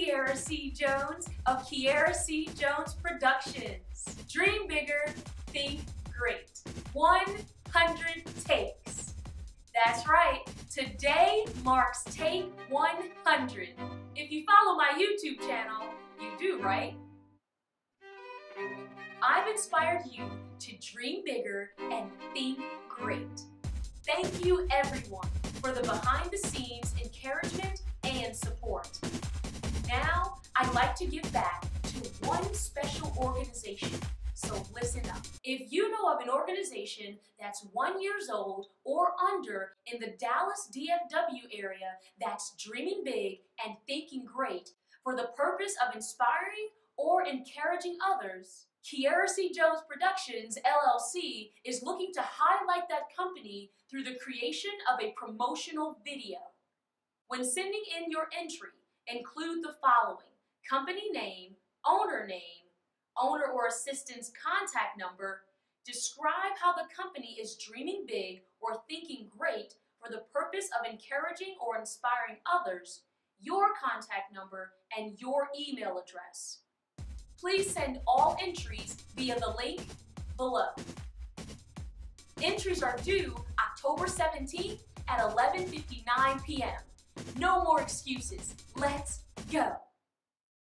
Kierra C. Jones of Kierra C. Jones Productions. Dream bigger, think great. 100 takes. That's right, today marks take 100. If you follow my YouTube channel, you do, right? I've inspired you to dream bigger and think great. Thank you, everyone, for the behind the scenes I'd like to give back to one special organization. So listen up. If you know of an organization that's one years old or under in the Dallas DFW area that's dreaming big and thinking great for the purpose of inspiring or encouraging others, Kierra C. Jones Productions LLC is looking to highlight that company through the creation of a promotional video. When sending in your entry, include the following company name, owner name, owner or assistant's contact number, describe how the company is dreaming big or thinking great for the purpose of encouraging or inspiring others, your contact number, and your email address. Please send all entries via the link below. Entries are due October 17th at 11.59 p.m. No more excuses. Let's go.